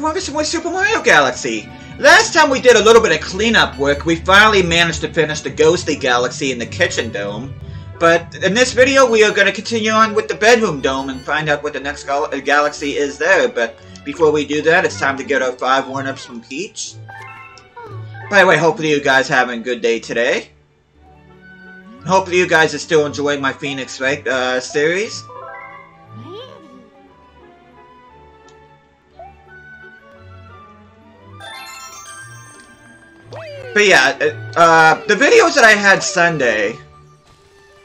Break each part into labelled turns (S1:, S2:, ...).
S1: for some more Super Mario Galaxy! Last time we did a little bit of cleanup work, we finally managed to finish the Ghostly Galaxy in the Kitchen Dome. But in this video, we are going to continue on with the Bedroom Dome and find out what the next gal galaxy is there. But before we do that, it's time to get our five one-ups from Peach. By the way, hopefully you guys having a good day today. Hopefully you guys are still enjoying my Phoenix Wright uh, series. But yeah, uh, the videos that I had Sunday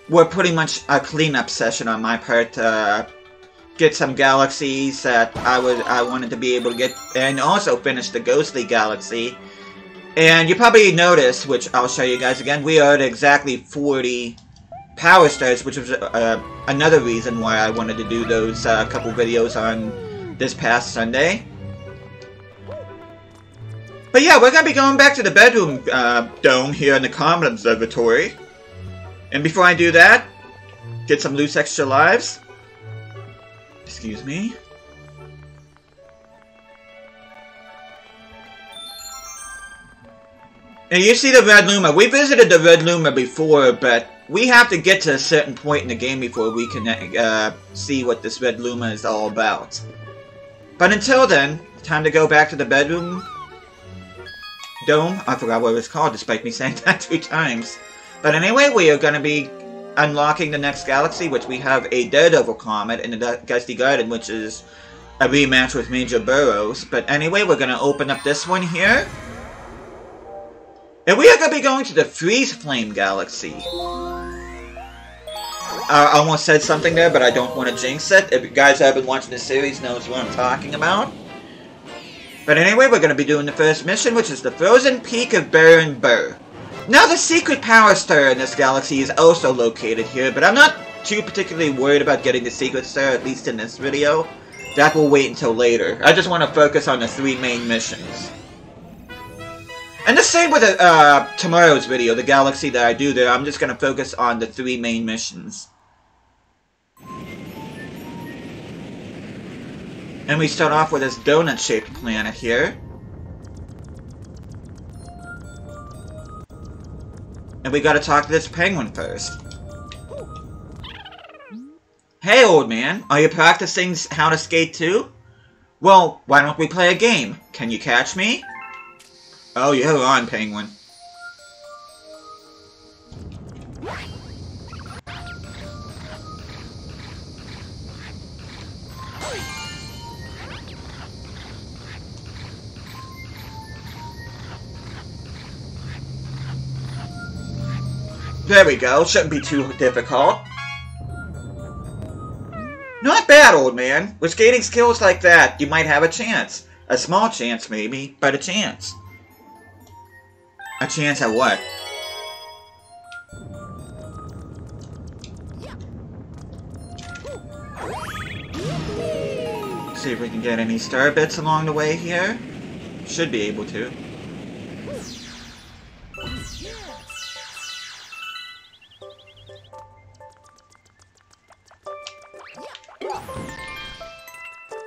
S1: were pretty much a cleanup session on my part to get some galaxies that I was I wanted to be able to get, and also finish the Ghostly Galaxy. And you probably noticed, which I'll show you guys again, we are at exactly 40 Power Stars, which was uh, another reason why I wanted to do those uh, couple videos on this past Sunday. But yeah, we're gonna be going back to the bedroom uh, dome here in the Comet Observatory. And before I do that, get some loose extra lives. Excuse me. And you see the Red Luma. We visited the Red Luma before, but we have to get to a certain point in the game before we can uh, see what this Red Luma is all about. But until then, time to go back to the bedroom Dome. I forgot what it was called, despite me saying that two times. But anyway, we are going to be unlocking the next galaxy, which we have a Daredevil Comet in the Gusty Garden, which is a rematch with Major Burrows. But anyway, we're going to open up this one here. And we are going to be going to the Freeze Flame Galaxy. I almost said something there, but I don't want to jinx it. If you guys have been watching the series knows what I'm talking about. But anyway, we're going to be doing the first mission, which is the Frozen Peak of Baron Brrr. Now, the secret power star in this galaxy is also located here, but I'm not too particularly worried about getting the secret star, at least in this video. That will wait until later. I just want to focus on the three main missions. And the same with uh, tomorrow's video, the galaxy that I do there, I'm just going to focus on the three main missions. And we start off with this donut-shaped planet here. And we gotta talk to this penguin first. Hey, old man, are you practicing how to skate too? Well, why don't we play a game? Can you catch me? Oh, you're on, penguin. There we go. Shouldn't be too difficult. Not bad, old man. With skating skills like that, you might have a chance. A small chance, maybe, but a chance. A chance at what? See if we can get any star bits along the way here. Should be able to.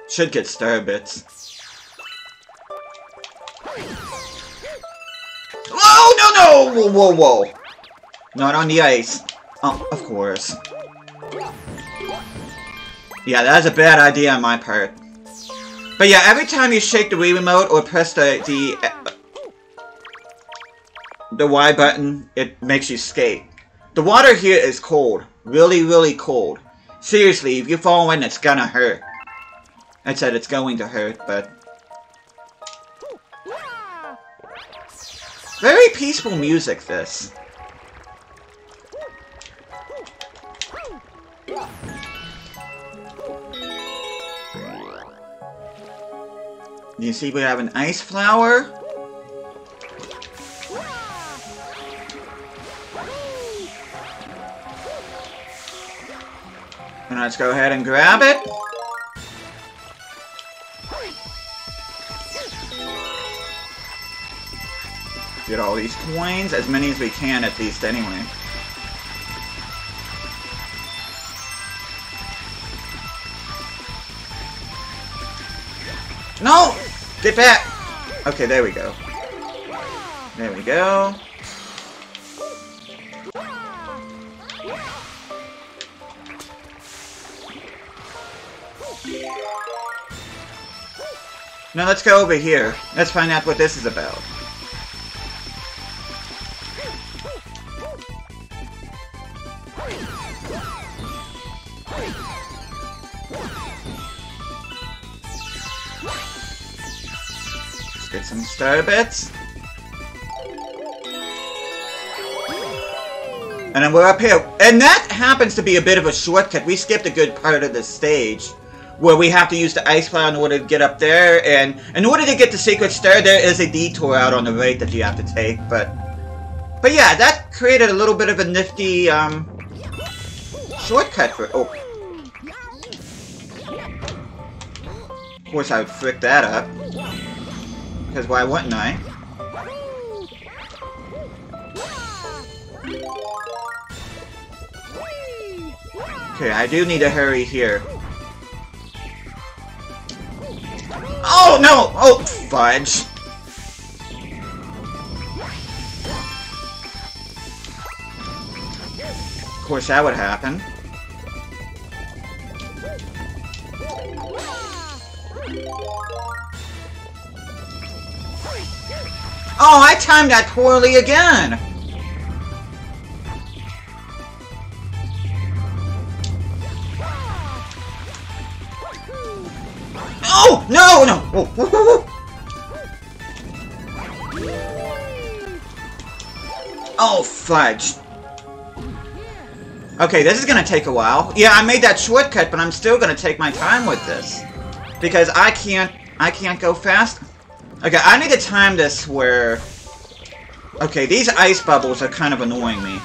S1: Should get star bits. Oh, no, no! Whoa, whoa, whoa. Not on the ice. Oh, of course. Yeah, that's a bad idea on my part. But yeah, every time you shake the Wii Remote or press the, the, the Y button, it makes you skate. The water here is cold. Really, really cold. Seriously, if you fall in, it's gonna hurt. I said it's going to hurt, but... Very peaceful music, this. You see we have an ice flower? And let's go ahead and grab it. Get all these coins, as many as we can at least anyway. No! Get back! Okay, there we go. There we go. Now let's go over here. Let's find out what this is about. Some. And then we're up here. And that happens to be a bit of a shortcut. We skipped a good part of the stage. Where we have to use the ice plow in order to get up there. And in order to get the secret stair, there is a detour out on the right that you have to take. But but yeah, that created a little bit of a nifty um, shortcut for... Oh. Of course I would frick that up. Because why wouldn't I? Okay, I do need to hurry here. Oh, no! Oh, fudge. Of course, that would happen. Oh, I timed that poorly again! Oh! No, no! Oh, woo, woo. oh fudge. Okay, this is gonna take a while. Yeah, I made that shortcut, but I'm still gonna take my time with this. Because I can't... I can't go fast. Okay, I need to time this where... Okay, these ice bubbles are kind of annoying me.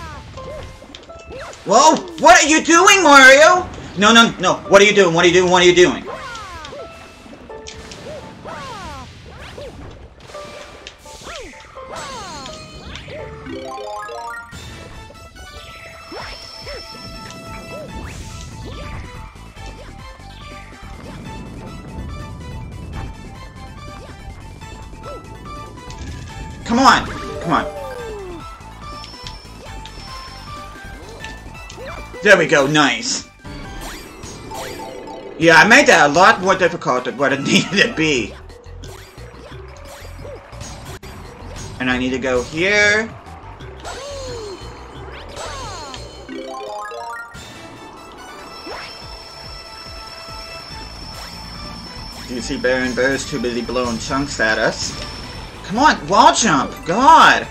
S1: Whoa! What are you doing, Mario? No, no, no. What are you doing? What are you doing? What are you doing? Come on! Come on. There we go, nice. Yeah, I made that a lot more difficult than what it needed to be. And I need to go here. You see Baron Brrr's too busy blowing chunks at us. Come on, wall jump! God!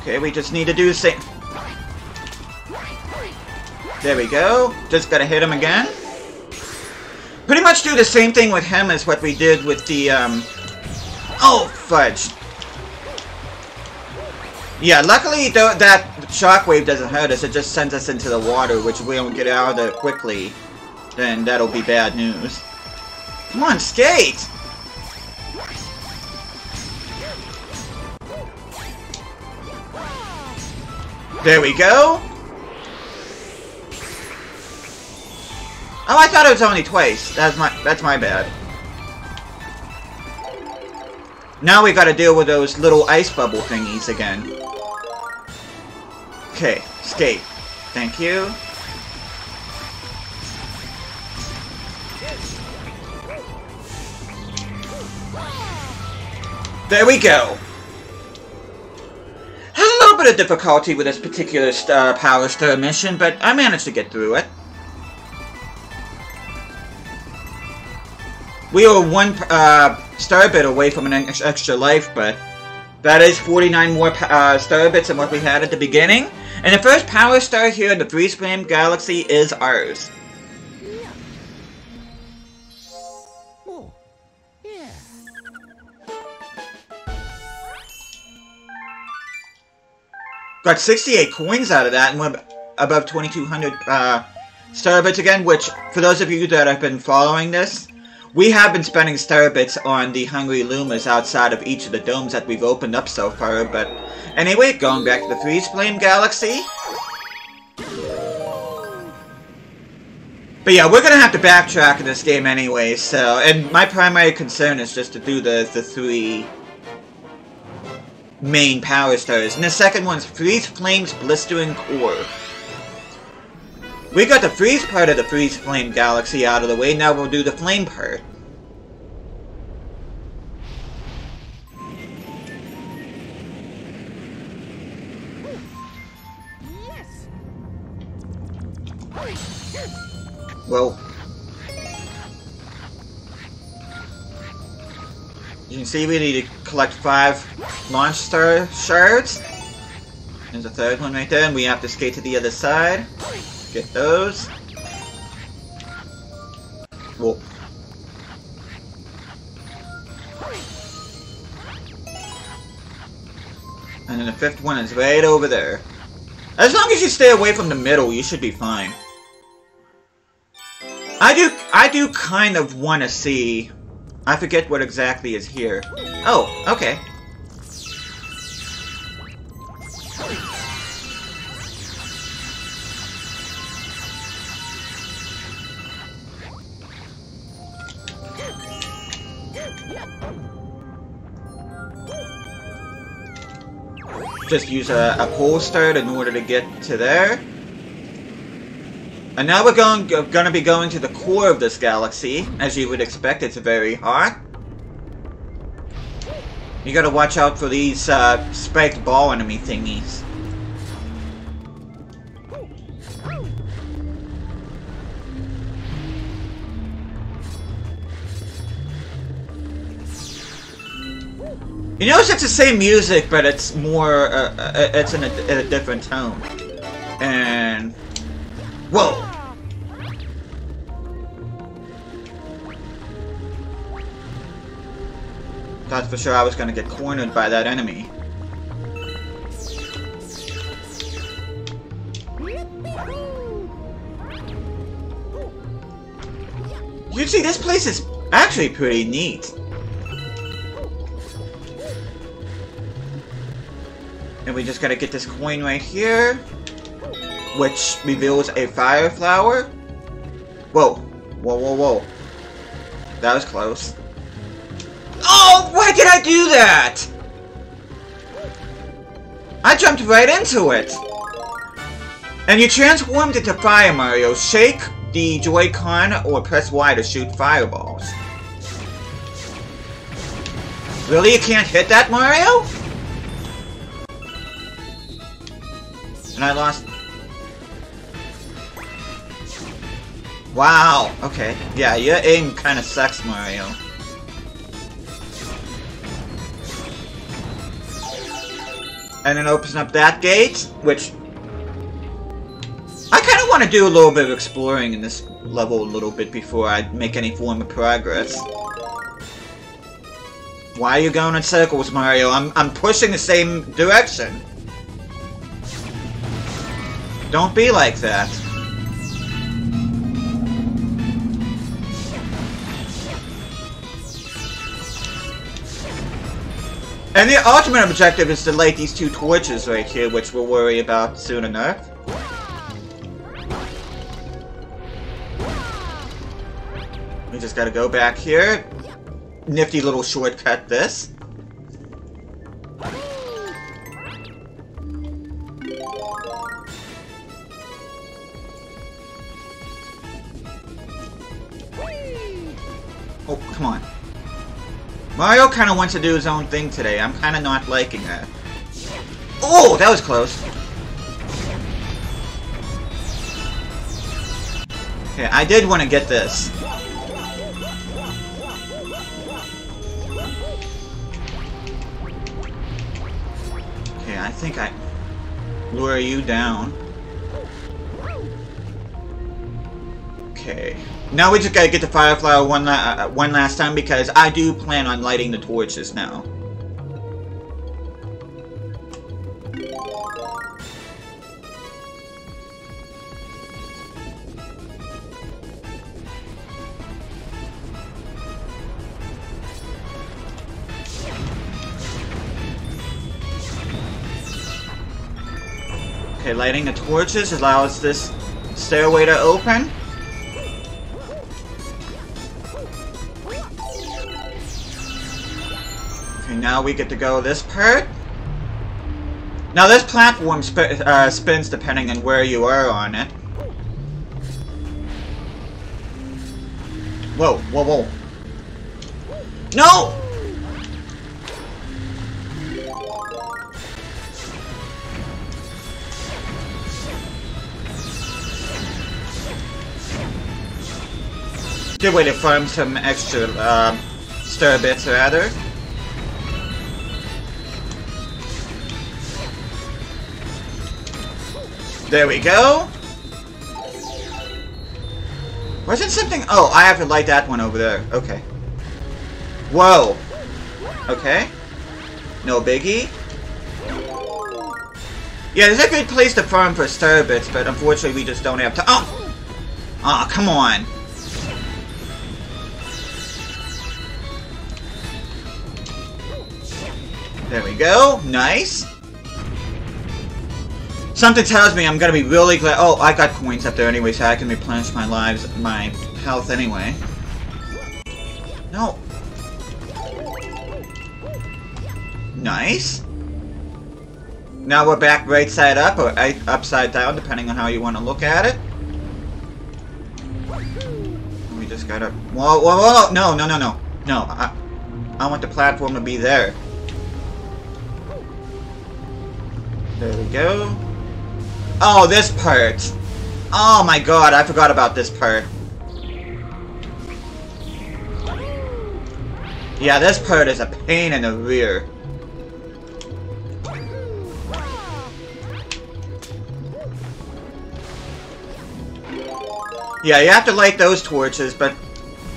S1: Okay, we just need to do the same... There we go. Just gotta hit him again. Pretty much do the same thing with him as what we did with the, um... Oh, fudge. Yeah, luckily though, that shockwave doesn't hurt us, it just sends us into the water, which we don't get out of quickly, then that'll be bad news. Come on, skate! There we go! Oh, I thought it was only twice. That's my that's my bad. Now we gotta deal with those little ice bubble thingies again. Okay, skate. Thank you. There we go. Had a little bit of difficulty with this particular star Power Star mission, but I managed to get through it. We were one uh, star bit away from an extra life, but that is 49 more uh, star bits than what we had at the beginning. And the first Power Star here in the Freeze Flame Galaxy is ours. Got 68 coins out of that, and we're above 2,200 uh, star bits again, which, for those of you that have been following this, we have been spending star bits on the Hungry Lumas outside of each of the domes that we've opened up so far, but anyway, going back to the Freeze Flame Galaxy. But yeah, we're gonna have to backtrack in this game anyway, so... And my primary concern is just to do the, the three main power stars. And the second one's Freeze Flame's Blistering Core. We got the freeze part of the Freeze Flame Galaxy out of the way, now we'll do the flame part. Well... can see we need to collect five launch star shards. There's a third one right there, and we have to skate to the other side. Get those. Whoa. And then the fifth one is right over there. As long as you stay away from the middle, you should be fine. I do, I do kind of want to see... I forget what exactly is here. Oh, okay. Just use a, a pull star in order to get to there. And now we're going gonna be going to the core of this galaxy. As you would expect, it's very hot. You gotta watch out for these uh, spiked ball enemy thingies. You notice it's the same music, but it's more, uh, uh, it's in a, in a different tone. And... Whoa! Thought for sure I was gonna get cornered by that enemy. You see, this place is actually pretty neat. And we just gotta get this coin right here. Which reveals a fire flower. Whoa. Whoa, whoa, whoa. That was close. Oh, why did I do that? I jumped right into it. And you transformed into Fire Mario. Shake the Joy-Con or press Y to shoot fireballs. Really, you can't hit that, Mario? And I lost... Wow, okay. Yeah, your aim kinda sucks, Mario. And then opens up that gate, which... I kinda wanna do a little bit of exploring in this level a little bit before I make any form of progress. Why are you going in circles, Mario? I'm, I'm pushing the same direction. Don't be like that. And the ultimate objective is to light these two torches right here, which we'll worry about soon enough. We just gotta go back here. Nifty little shortcut this. Oh, come on. Mario kind of wants to do his own thing today. I'm kind of not liking that. Oh, that was close. Okay, I did want to get this. Okay, I think I lure you down. Okay. Now we just gotta get the Firefly one, la uh, one last time because I do plan on lighting the torches now. Okay, lighting the torches allows this stairway to open. Okay, now we get to go this part. Now this platform sp uh, spins depending on where you are on it. Whoa, whoa, whoa. No! Good way to farm some extra um, bits rather. There we go. Wasn't something... Oh, I have to light that one over there. Okay. Whoa. Okay. No biggie. Yeah, there's a good place to farm for star bits, but unfortunately we just don't have to- Oh! Aw, oh, come on. There we go. Nice. Something tells me I'm gonna be really glad- Oh, I got coins up there anyway, so I can replenish my lives, my health anyway. No. Nice. Now we're back right side up, or upside down, depending on how you want to look at it. We just gotta... Whoa, whoa, whoa! No, no, no, no. No, I, I want the platform to be there. There we go. Oh, this part! Oh my god, I forgot about this part. Yeah, this part is a pain in the rear. Yeah, you have to light those torches, but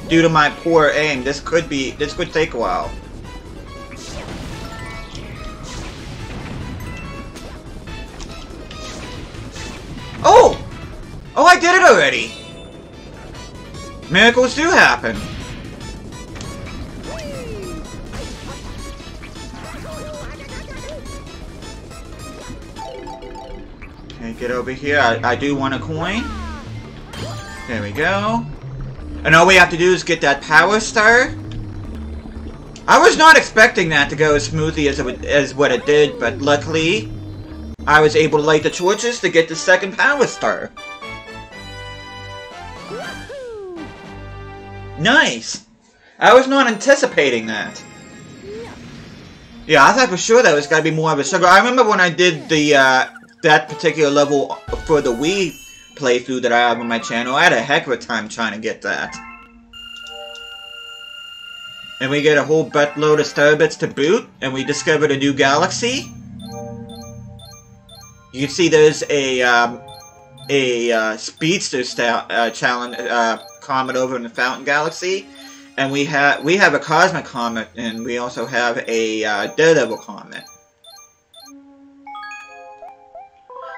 S1: due to my poor aim, this could be, this could take a while. Already! Miracles do happen. Okay, get over here. I, I do want a coin. There we go. And all we have to do is get that power star. I was not expecting that to go as smoothly as, it, as what it did, but luckily, I was able to light the torches to get the second power star. Nice! I was not anticipating that. Yeah, I thought for sure that was gonna be more of a struggle. I remember when I did the, uh, that particular level for the Wii playthrough that I have on my channel, I had a heck of a time trying to get that. And we get a whole buttload of star bits to boot, and we discovered a new galaxy. You can see there's a um, a uh, speedster uh, challenge uh, comet over in the Fountain Galaxy, and we have we have a cosmic comet, and we also have a uh, Daredevil comet.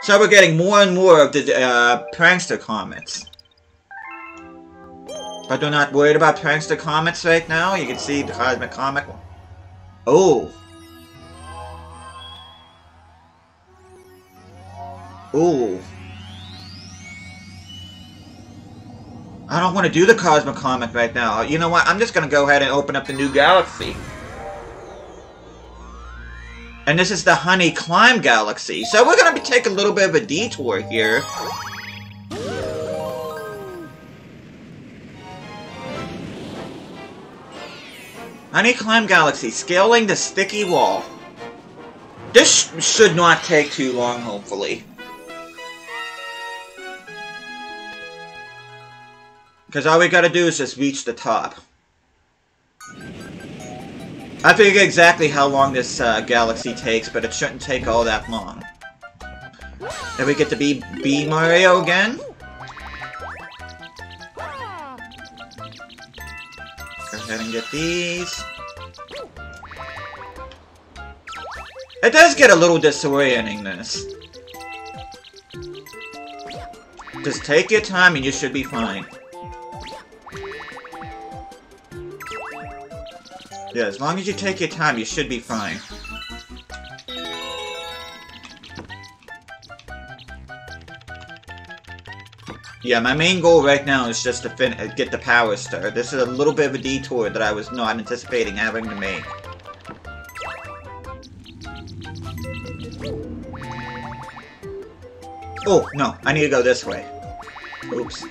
S1: So we're getting more and more of the uh, prankster comets. But they're not worried about prankster comets right now. You can see the cosmic comet. Oh. Ooh. I don't want to do the Cosmic Comet right now. You know what? I'm just going to go ahead and open up the new galaxy. And this is the Honey Climb Galaxy. So we're going to take a little bit of a detour here. Honey Climb Galaxy, scaling the sticky wall. This should not take too long, hopefully. Because all we gotta do is just reach the top. I figure exactly how long this uh, galaxy takes, but it shouldn't take all that long. Then we get to be Bee Mario again. Go ahead and get these. It does get a little disorienting, this. Just take your time and you should be fine. Yeah, as long as you take your time, you should be fine. Yeah, my main goal right now is just to uh, get the Power Star. This is a little bit of a detour that I was not anticipating having to make. Oh, no, I need to go this way. Oops.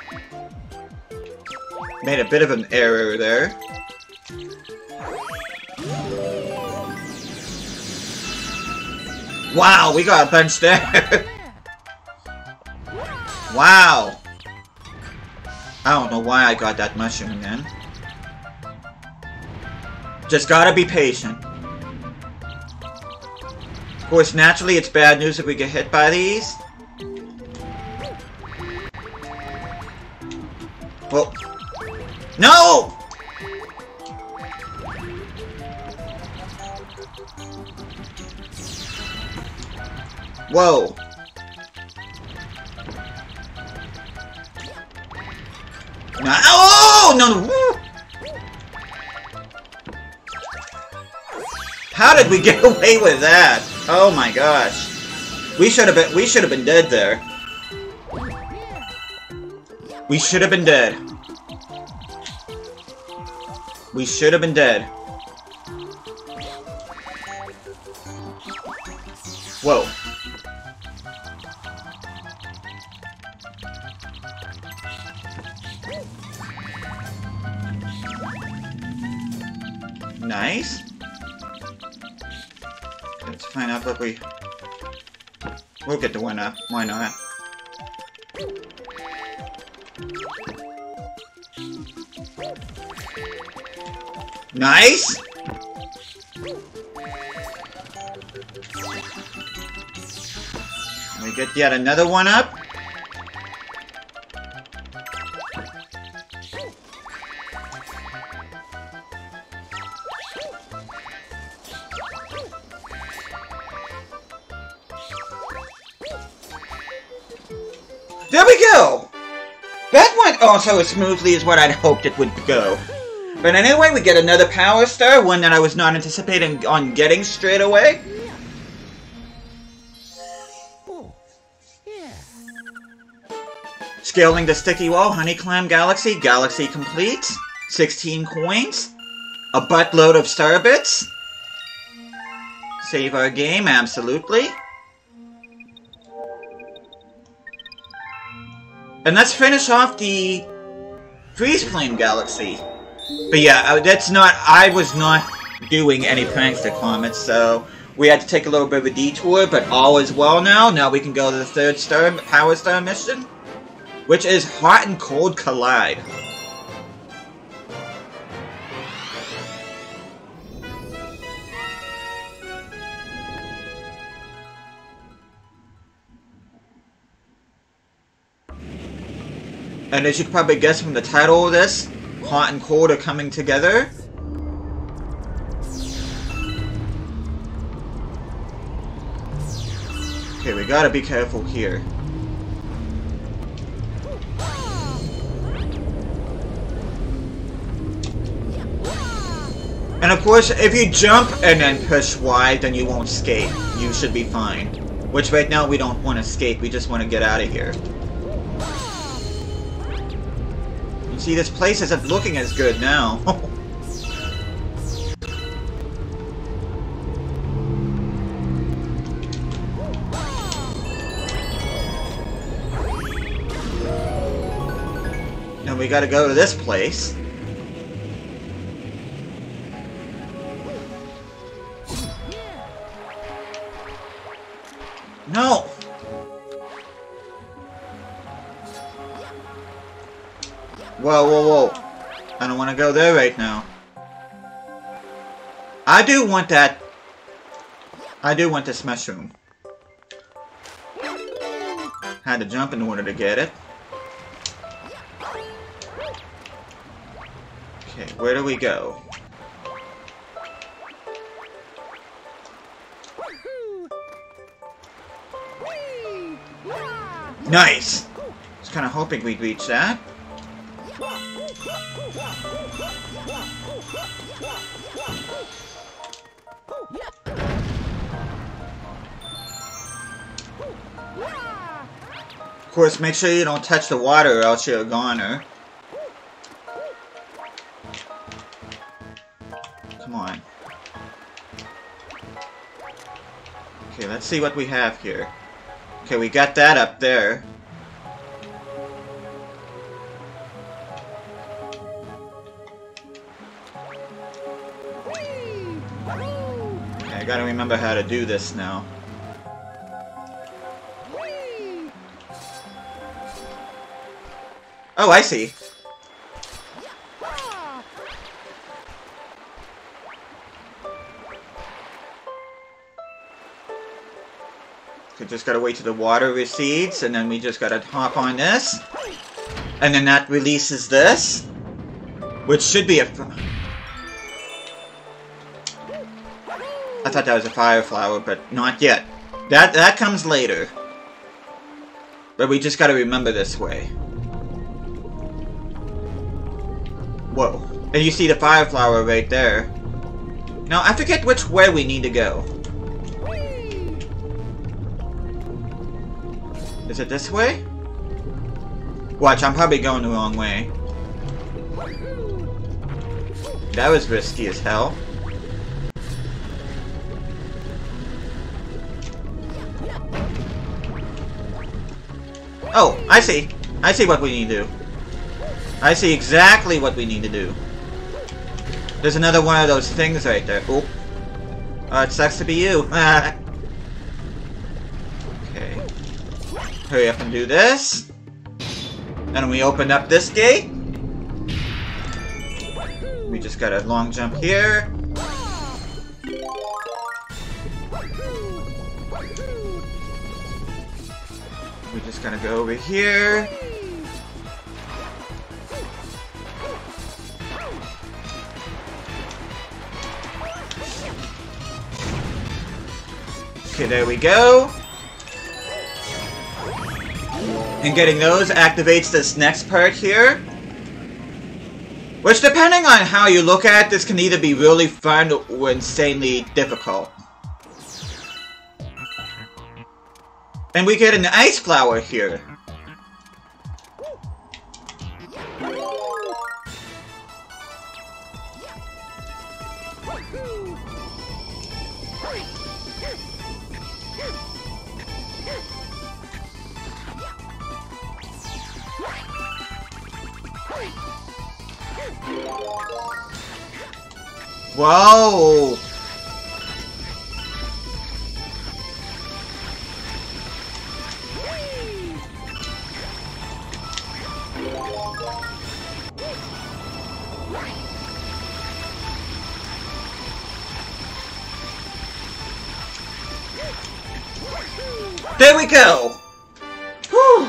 S1: Made a bit of an error there. Wow, we got a bunch there. wow. I don't know why I got that mushroom then. Just gotta be patient. Of course, naturally, it's bad news if we get hit by these. Whoa. No, oh, no. How did we get away with that? Oh my gosh. We should have been we should have been dead there. We should have been dead. We should have been dead. Nice. Let's find out what we... We'll get the one up. Why not? Nice! We get yet another one up. Also as smoothly as what I'd hoped it would go. But anyway, we get another Power Star, one that I was not anticipating on getting straight away. Scaling the sticky wall, Honeyclimb Galaxy, Galaxy complete. 16 coins. A buttload of star bits. Save our game, absolutely. And let's finish off the Freeze Flame Galaxy. But yeah, uh, that's not, I was not doing any prankster comet, so we had to take a little bit of a detour, but all is well now. Now we can go to the third star, Power Star mission, which is Hot and Cold Collide. And as you can probably guess from the title of this, hot and cold are coming together. Okay, we gotta be careful here. And of course, if you jump and then push Y, then you won't skate. You should be fine. Which right now we don't want to skate, we just want to get out of here. See, this place isn't looking as good now. and we gotta go to this place. Go there right now. I do want that. I do want this mushroom. Had to jump in order to get it. Okay, where do we go? Nice! I was kind of hoping we'd reach that. Course, make sure you don't touch the water or else you're a goner. Come on. Okay, let's see what we have here. Okay, we got that up there. Okay, I gotta remember how to do this now. Oh, I see. So just gotta wait till the water recedes, and then we just gotta hop on this. And then that releases this. Which should be a... I thought that was a fire flower, but not yet. That that comes later. But we just gotta remember this way. And you see the fire flower right there. Now, I forget which way we need to go. Is it this way? Watch, I'm probably going the wrong way. That was risky as hell. Oh, I see. I see what we need to do. I see exactly what we need to do. There's another one of those things right there. Oh. Uh, it sucks to be you. okay. Hurry up and do this. And we open up this gate. We just got a long jump here. We just gotta go over here. Okay, there we go. And getting those activates this next part here. Which, depending on how you look at it, this, can either be really fun or insanely difficult. And we get an ice flower here. Whoa! There we go! Whew.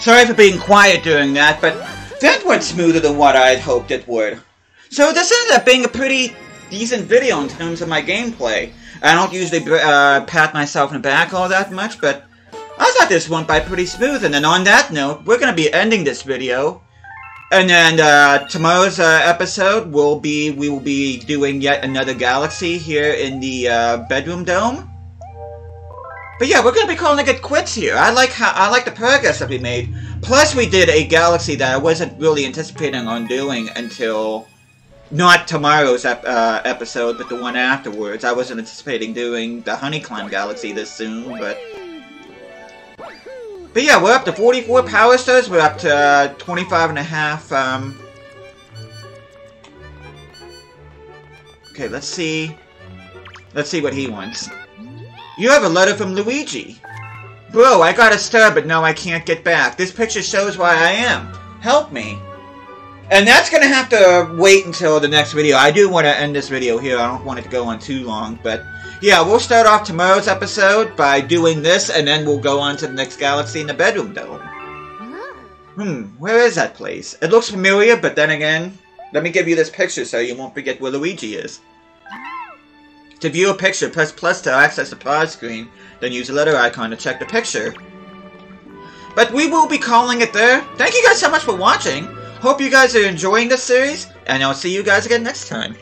S1: Sorry for being quiet during that, but that went smoother than what I had hoped it would. So this ended up being a pretty decent video in terms of my gameplay. I don't usually uh, pat myself in the back all that much, but I thought this went by pretty smooth. And then on that note, we're going to be ending this video. And then uh, tomorrow's uh, episode will be, we will be doing yet another galaxy here in the uh, bedroom dome. But yeah, we're gonna be calling it quits here. I like how I like the progress that we made. Plus, we did a galaxy that I wasn't really anticipating on doing until not tomorrow's ep uh, episode, but the one afterwards. I wasn't anticipating doing the Honeyclimb Galaxy this soon, but... But yeah, we're up to 44 Power Stars, we're up to uh, 25 and a half, um... Okay, let's see... Let's see what he wants. You have a letter from Luigi. Bro, I got a star, but no, I can't get back. This picture shows why I am. Help me. And that's going to have to wait until the next video. I do want to end this video here. I don't want it to go on too long. But yeah, we'll start off tomorrow's episode by doing this, and then we'll go on to the next galaxy in the bedroom dome. Hmm, where is that place? It looks familiar, but then again, let me give you this picture so you won't forget where Luigi is. To view a picture, press plus to access the pause screen, then use the letter icon to check the picture. But we will be calling it there. Thank you guys so much for watching. Hope you guys are enjoying this series, and I'll see you guys again next time.